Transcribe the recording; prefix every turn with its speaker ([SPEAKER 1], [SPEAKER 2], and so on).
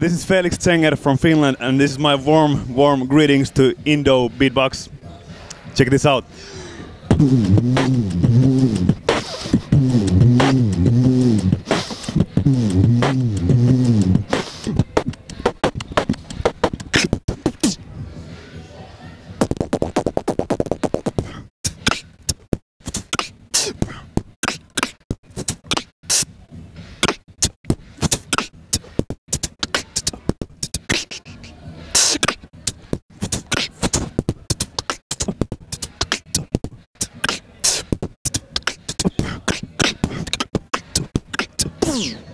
[SPEAKER 1] This is Felix Zenger from Finland, and this is my warm, warm greetings to Indobeatbox. Check this out. Boom.